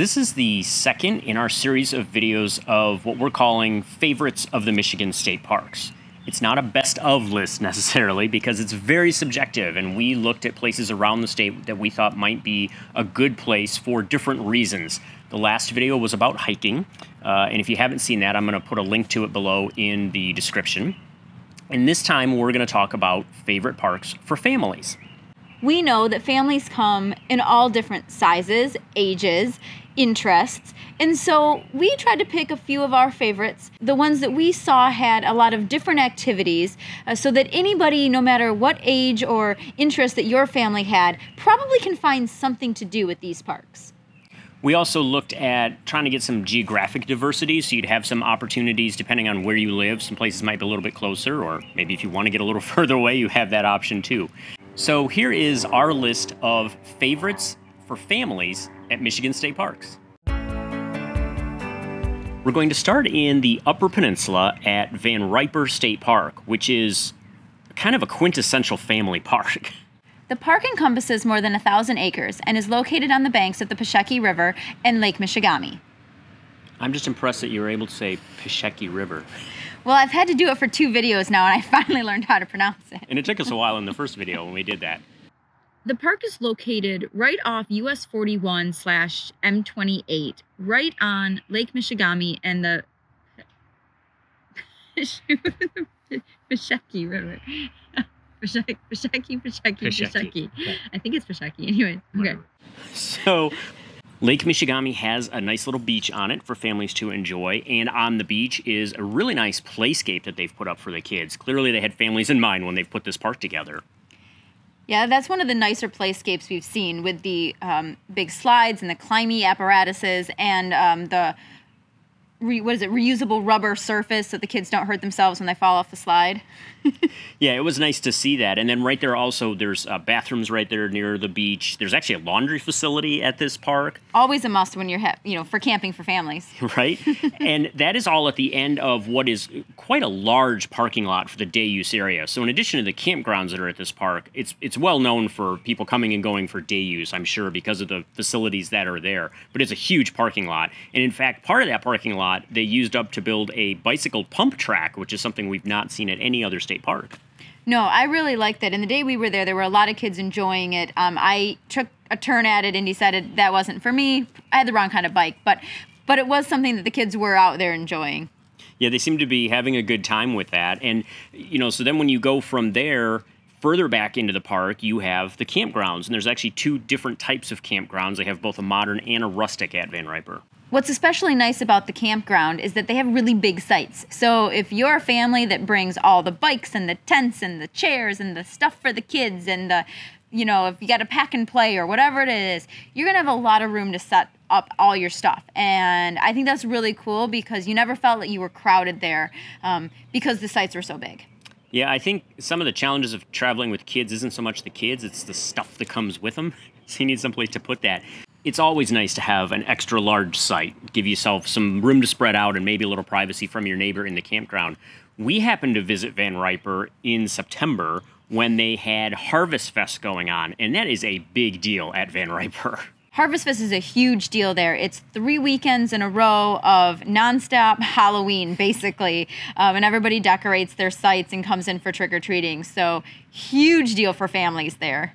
This is the second in our series of videos of what we're calling favorites of the Michigan State Parks. It's not a best of list necessarily because it's very subjective, and we looked at places around the state that we thought might be a good place for different reasons. The last video was about hiking, uh, and if you haven't seen that, I'm going to put a link to it below in the description. And this time, we're going to talk about favorite parks for families we know that families come in all different sizes, ages, interests. And so we tried to pick a few of our favorites, the ones that we saw had a lot of different activities, uh, so that anybody, no matter what age or interest that your family had, probably can find something to do with these parks. We also looked at trying to get some geographic diversity, so you'd have some opportunities depending on where you live. Some places might be a little bit closer, or maybe if you want to get a little further away, you have that option too. So here is our list of favorites for families at Michigan State Parks. We're going to start in the Upper Peninsula at Van Riper State Park, which is kind of a quintessential family park. The park encompasses more than a thousand acres and is located on the banks of the Peshekee River and Lake Michigamme. I'm just impressed that you were able to say Peshekee River. Well, I've had to do it for two videos now, and I finally learned how to pronounce it. And it took us a while in the first video when we did that. The park is located right off US 41 slash M28, right on Lake Michigamme and the Peshekee River. Pesheke, Pesheke, Pesheke. I think it's Pesheke. Anyway, okay. So Lake Michigamme has a nice little beach on it for families to enjoy, and on the beach is a really nice playscape that they've put up for the kids. Clearly, they had families in mind when they've put this park together. Yeah, that's one of the nicer playscapes we've seen with the um, big slides and the climby apparatuses and um, the re, what is it reusable rubber surface so the kids don't hurt themselves when they fall off the slide. yeah, it was nice to see that. And then right there also, there's uh, bathrooms right there near the beach. There's actually a laundry facility at this park. Always a must when you're, ha- you know, for camping for families. right. and that is all at the end of what is quite a large parking lot for the day use area. So in addition to the campgrounds that are at this park, it's it's well known for people coming and going for day use. I'm sure because of the facilities that are there. But it's a huge parking lot. And in fact, part of that parking lot they used up to build a bicycle pump track, which is something we've not seen at any other state park. No, I really liked it. And the day we were there, there were a lot of kids enjoying it. Um, I took a turn at it and decided that wasn't for me. I had the wrong kind of bike, but but it was something that the kids were out there enjoying. Yeah, they seem to be having a good time with that. And you know, so then when you go from there further back into the park, you have the campgrounds, and there's actually two different types of campgrounds. They have both a modern and a rustic at Van Riper. What's especially nice about the campground is that they have really big sites. So if you're a family that brings all the bikes and the tents and the chairs and the stuff for the kids and the you know, if you got a pack and play or whatever it is, you're gonna have a lot of room to set up all your stuff. And I think that's really cool because you never felt that you were crowded there um, because the sites were so big. Yeah, I think some of the challenges of traveling with kids isn't so much the kids, it's the stuff that comes with them. So you need someplace to put that it's always nice to have an extra large site, give yourself some room to spread out and maybe a little privacy from your neighbor in the campground. We happened to visit Van Riper in September when they had Harvest Fest going on, and that is a big deal at Van Riper. Harvest Fest is a huge deal there. It's three weekends in a row of nonstop Halloween, basically, um, and everybody decorates their sites and comes in for trick or treating. So, huge deal for families there.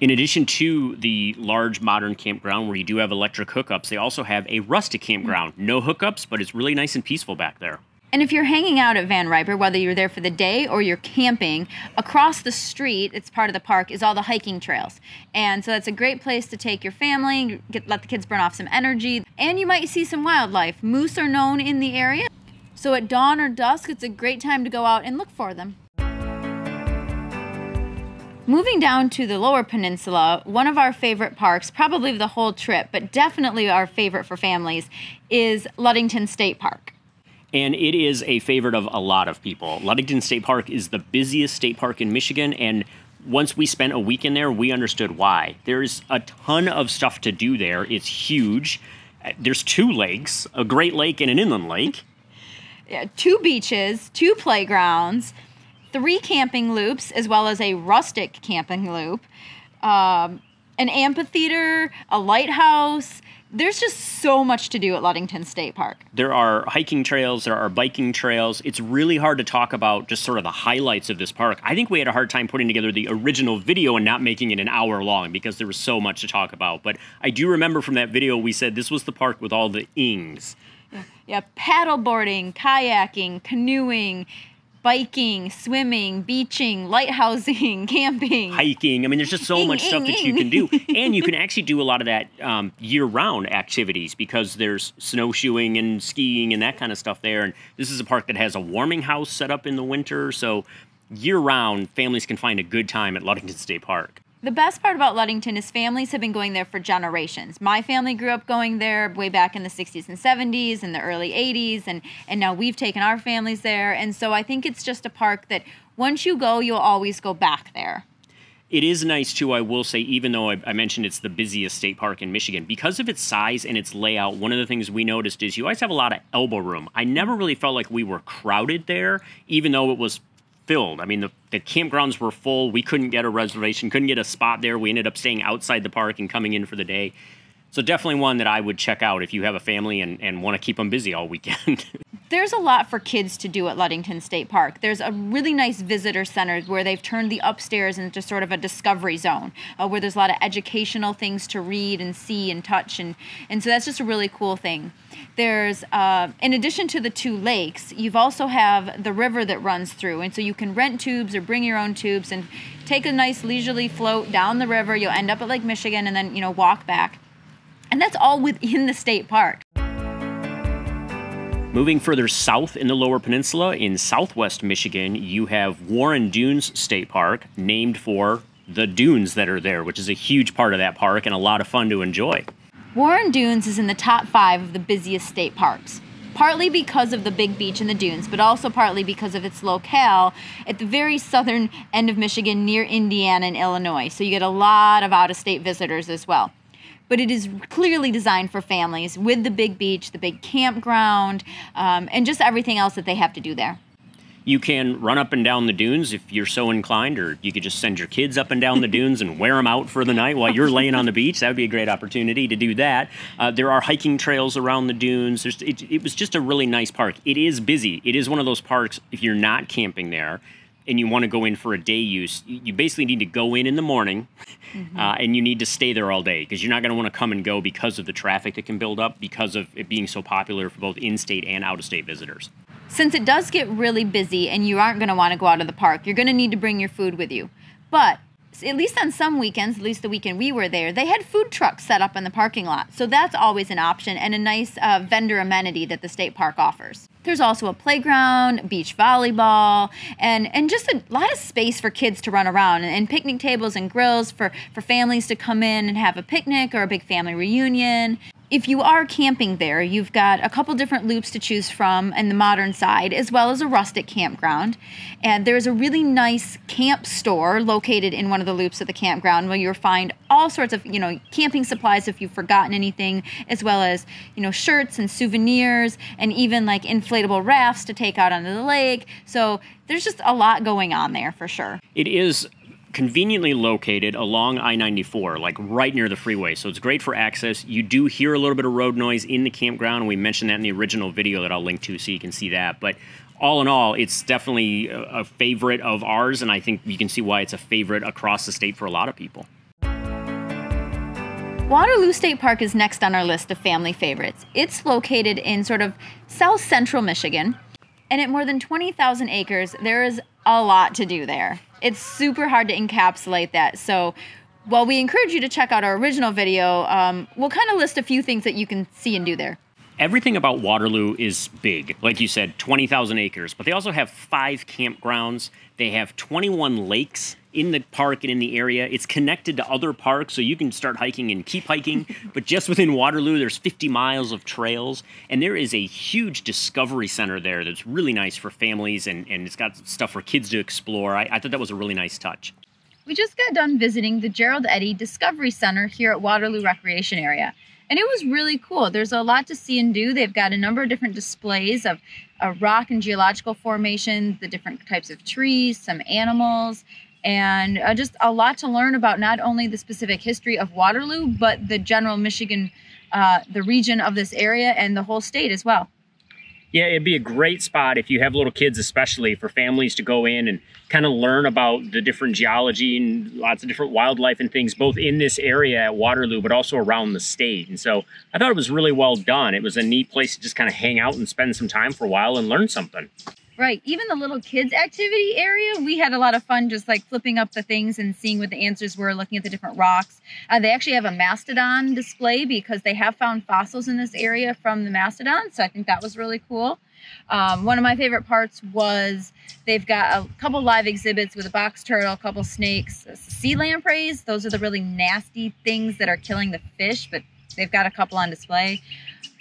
In addition to the large modern campground where you do have electric hookups, they also have a rustic campground. No hookups, but it's really nice and peaceful back there. And if you're hanging out at Van Riper, whether you're there for the day or you're camping, across the street, it's part of the park, is all the hiking trails. And so that's a great place to take your family, get, let the kids burn off some energy, and you might see some wildlife. Moose are known in the area, so at dawn or dusk, it's a great time to go out and look for them. Moving down to the lower peninsula, one of our favorite parks, probably the whole trip, but definitely our favorite for families, is Ludington State Park. And it is a favorite of a lot of people. Ludington State Park is the busiest state park in Michigan, and once we spent a week in there, we understood why. There's a ton of stuff to do there. It's huge. There's two lakes, a Great Lake and an inland lake. Yeah, two beaches, two playgrounds, three camping loops, as well as a rustic camping loop, um, an amphitheater, a lighthouse, there's just so much to do at Ludington State Park. There are hiking trails, there are biking trails. It's really hard to talk about just sort of the highlights of this park. I think we had a hard time putting together the original video and not making it an hour long because there was so much to talk about. But I do remember from that video we said this was the park with all the ings. Yeah, yeah paddleboarding, kayaking, canoeing, biking, swimming, beaching, lighthousing, camping, hiking. I mean, there's just so ing, much ing, stuff ing. that you can do, and you can actually do a lot of that um, year-round activities because there's snowshoeing and skiing and that kind of stuff there. And this is a park that has a warming house set up in the winter, so year-round families can find a good time at Ludington State Park. The best part about Ludington is families have been going there for generations. My family grew up going there way back in the 60s and 70s and the early 80s, and, and now we've taken our families there. And so I think it's just a park that once you go, you'll always go back there. It is nice too, I will say, even though I, I, mentioned it's the busiest state park in Michigan, because of its size and its layout, one of the things we noticed is you always have a lot of elbow room. I never really felt like we were crowded there, even though it was filled. I mean, the, the campgrounds were full. We couldn't get a reservation, couldn't get a spot there. We ended up staying outside the park and coming in for the day. So definitely one that I would check out if you have a family and, and want to keep them busy all weekend. There's a lot for kids to do at Ludington State Park. There's a really nice visitor center where they've turned the upstairs into sort of a discovery zone, uh, where there's a lot of educational things to read and see and touch, and and so that's just a really cool thing. There's, uh, in addition to the two lakes, you've also have the river that runs through, and so you can rent tubes or bring your own tubes and take a nice leisurely float down the river. You'll end up at Lake Michigan, and then you know walk back, and that's all within the state park. Moving further south in the lower peninsula, in southwest Michigan, you have Warren Dunes State Park, named for the dunes that are there, which is a huge part of that park and a lot of fun to enjoy. Warren Dunes is in the top five of the busiest state parks, partly because of the big beach and the dunes, but also partly because of its locale at the very southern end of Michigan near Indiana and Illinois. So you get a lot of out of state visitors as well but it is clearly designed for families with the big beach, the big campground, um, and just everything else that they have to do there. You can run up and down the dunes if you're so inclined, or you could just send your kids up and down the dunes and wear them out for the night while you're laying on the beach. That would be a great opportunity to do that. Uh, there are hiking trails around the dunes. It, it was just a really nice park. It is busy. It is one of those parks, if you're not camping there, and you want to go in for a day use, you basically need to go in in the morning mm-hmm. uh, and you need to stay there all day because you're not going to want to come and go because of the traffic that can build up because of it being so popular for both in state and out of state visitors. Since it does get really busy and you aren't going to want to go out of the park, you're going to need to bring your food with you. But at least on some weekends, at least the weekend we were there, they had food trucks set up in the parking lot. So that's always an option and a nice uh, vendor amenity that the state park offers. There's also a playground, beach volleyball, and, and just a lot of space for kids to run around, and, and picnic tables and grills for, for families to come in and have a picnic or a big family reunion if you are camping there, you've got a couple different loops to choose from in the modern side, as well as a rustic campground. And there's a really nice camp store located in one of the loops of the campground where you'll find all sorts of, you know, camping supplies if you've forgotten anything, as well as, you know, shirts and souvenirs and even like inflatable rafts to take out onto the lake. So there's just a lot going on there for sure. It is conveniently located along I 94, like right near the freeway. So it's great for access. You do hear a little bit of road noise in the campground. We mentioned that in the original video that I'll link to so you can see that. But all in all, it's definitely a favorite of ours, and I think you can see why it's a favorite across the state for a lot of people. Waterloo State Park is next on our list of family favorites. It's located in sort of south central Michigan, and at more than 20,000 acres, there is a lot to do there. It's super hard to encapsulate that. So while we encourage you to check out our original video, um, we'll kind of list a few things that you can see and do there. Everything about Waterloo is big. Like you said, 20,000 acres. But they also have five campgrounds. They have 21 lakes in the park and in the area. It's connected to other parks, so you can start hiking and keep hiking. but just within Waterloo, there's 50 miles of trails, and there is a huge discovery center there that's really nice for families, and, and it's got stuff for kids to explore. I, I thought that was a really nice touch. We just got done visiting the Gerald Eddy Discovery Center here at Waterloo Recreation Area. And it was really cool. There's a lot to see and do. They've got a number of different displays of, of rock and geological formations, the different types of trees, some animals, and uh, just a lot to learn about not only the specific history of Waterloo, but the general Michigan uh, the region of this area and the whole state as well. Yeah, it'd be a great spot if you have little kids, especially for families to go in and kind of learn about the different geology and lots of different wildlife and things, both in this area at Waterloo, but also around the state. And so I thought it was really well done. It was a neat place to just kind of hang out and spend some time for a while and learn something. Right. Even the little kids activity area, we had a lot of fun just like flipping up the things and seeing what the answers were, looking at the different rocks. Uh, they actually have a mastodon display because they have found fossils in this area from the mastodon. So I think that was really cool. Um, one of my favorite parts was they've got a couple live exhibits with a box turtle, a couple snakes, sea lampreys. Those are the really nasty things that are killing the fish, but they've got a couple on display.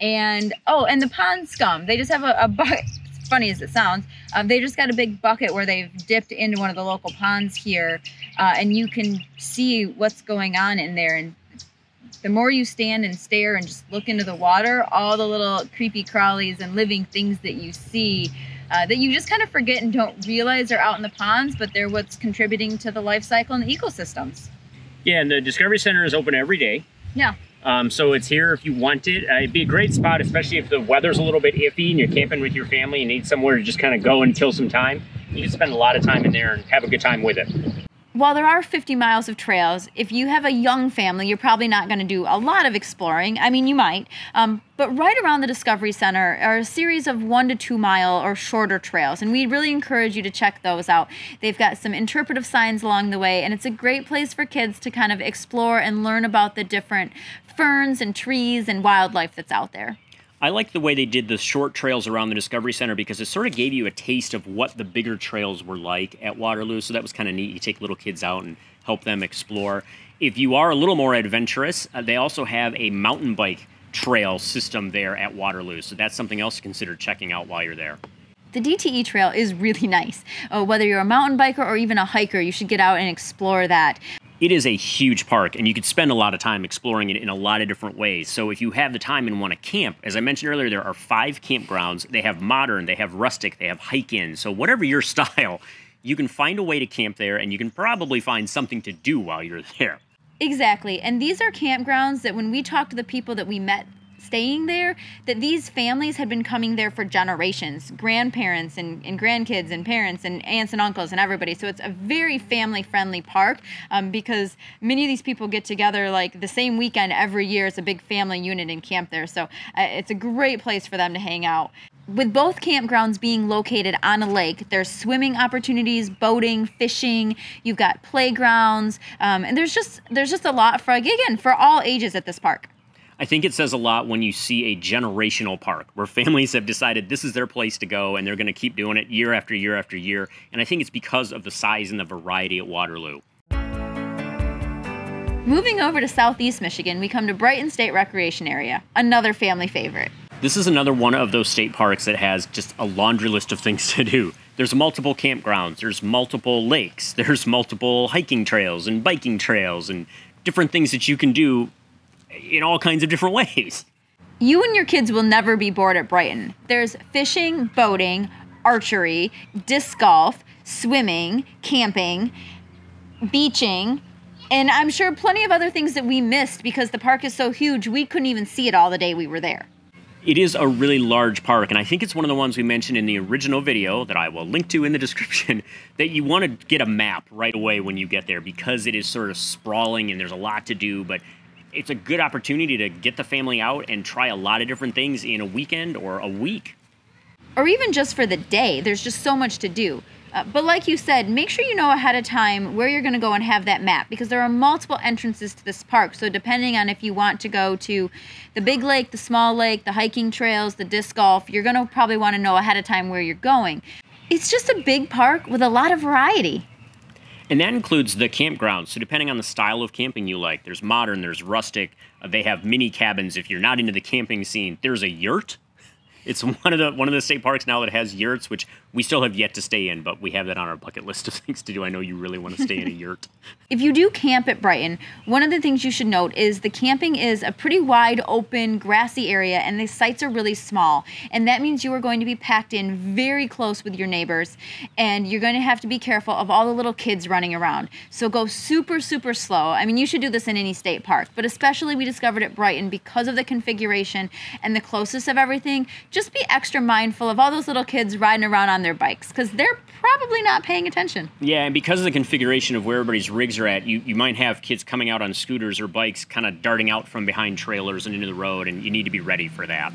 And oh, and the pond scum. They just have a, a bucket funny as it sounds, um, they just got a big bucket where they've dipped into one of the local ponds here, uh, and you can see what's going on in there. And the more you stand and stare and just look into the water, all the little creepy crawlies and living things that you see. Uh, that you just kind of forget and don't realize are out in the ponds, but they're what's contributing to the life cycle and the ecosystems. Yeah, and the Discovery Center is open every day. Yeah. Um, so it's here if you want it. Uh, it'd be a great spot, especially if the weather's a little bit iffy and you're camping with your family and need somewhere to just kind of go and kill some time. You can spend a lot of time in there and have a good time with it while there are 50 miles of trails, if you have a young family, you're probably not going to do a lot of exploring. I mean, you might. Um, but right around the Discovery Center are a series of one to two mile or shorter trails, and we really encourage you to check those out. They've got some interpretive signs along the way, and it's a great place for kids to kind of explore and learn about the different ferns and trees and wildlife that's out there. I like the way they did the short trails around the Discovery Center because it sort of gave you a taste of what the bigger trails were like at Waterloo. So that was kind of neat. You take little kids out and help them explore. If you are a little more adventurous, uh, they also have a mountain bike trail system there at Waterloo. So that's something else to consider checking out while you're there. The DTE trail is really nice. Uh, whether you're a mountain biker or even a hiker, you should get out and explore that it is a huge park and you could spend a lot of time exploring it in a lot of different ways. So if you have the time and want to camp, as I mentioned earlier, there are five campgrounds. They have modern, they have rustic, they have hike in. So whatever your style, you can find a way to camp there and you can probably find something to do while you're there. Exactly. And these are campgrounds that when we talk to the people that we met staying there that these families had been coming there for generations grandparents and, and grandkids and parents and aunts and uncles and everybody so it's a very family friendly park um, because many of these people get together like the same weekend every year it's a big family unit and camp there so uh, it's a great place for them to hang out with both campgrounds being located on a lake, there's swimming opportunities, boating, fishing. You've got playgrounds, um, and there's just there's just a lot for again for all ages at this park. I think it says a lot when you see a generational park where families have decided this is their place to go and they're going to keep doing it year after year after year. And I think it's because of the size and the variety at Waterloo. Moving over to southeast Michigan, we come to Brighton State Recreation Area, another family favorite. This is another one of those state parks that has just a laundry list of things to do. There's multiple campgrounds, there's multiple lakes, there's multiple hiking trails and biking trails and different things that you can do in all kinds of different ways. You and your kids will never be bored at Brighton. There's fishing, boating, archery, disc golf, swimming, camping, beaching, and I'm sure plenty of other things that we missed because the park is so huge, we couldn't even see it all the day we were there. It is a really large park, and I think it's one of the ones we mentioned in the original video that I will link to in the description that you want to get a map right away when you get there because it is sort of sprawling and there's a lot to do, but it's a good opportunity to get the family out and try a lot of different things in a weekend or a week. Or even just for the day. There's just so much to do. Uh, but like you said, make sure you know ahead of time where you're going to go and have that map because there are multiple entrances to this park. So depending on if you want to go to the big lake, the small lake, the hiking trails, the disc golf, you're going to probably want to know ahead of time where you're going. It's just a big park with a lot of variety. And that includes the campgrounds. So depending on the style of camping you like, there's modern, there's rustic. Uh, they have mini cabins if you're not into the camping scene. There's a yurt. It's one of the one of the state parks now that has yurts, which we still have yet to stay in, but we have that on our bucket list of things to do. I know you really want to stay in a yurt. If you do camp at Brighton, one of the things you should note is the camping is a pretty wide open grassy area and the sites are really small. And that means you are going to be packed in very close with your neighbors and you're going to have to be careful of all the little kids running around. So go super super slow. I mean, you should do this in any state park, but especially we discovered at Brighton because of the configuration and the closest of everything just be extra mindful of all those little kids riding around on their bikes because they're probably not paying attention. Yeah, and because of the configuration of where everybody's rigs are at, you, you might have kids coming out on scooters or bikes kind of darting out from behind trailers and into the road, and you need to be ready for that.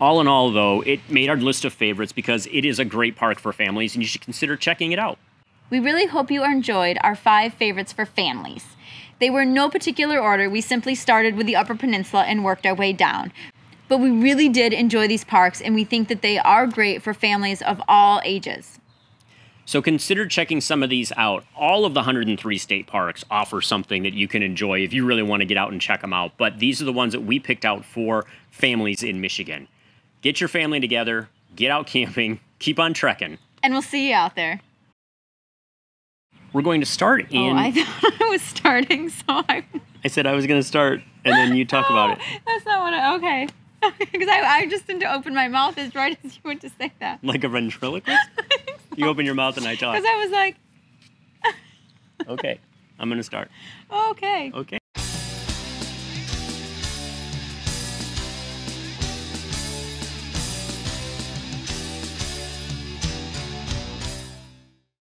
All in all, though, it made our list of favorites because it is a great park for families, and you should consider checking it out. We really hope you enjoyed our five favorites for families. They were in no particular order. We simply started with the Upper Peninsula and worked our way down. But we really did enjoy these parks, and we think that they are great for families of all ages. So consider checking some of these out. All of the 103 state parks offer something that you can enjoy if you really want to get out and check them out. But these are the ones that we picked out for families in Michigan. Get your family together, get out camping, keep on trekking. And we'll see you out there. We're going to start oh, in. Oh, I thought I was starting, so I. I said I was going to start, and then you talk about it. That's not what I. Okay. Because I, I just didn't open my mouth as right as you went to say that. Like a ventriloquist? You open your mouth and I talk. Because I was like, Okay, I'm going to start. okay. Okay.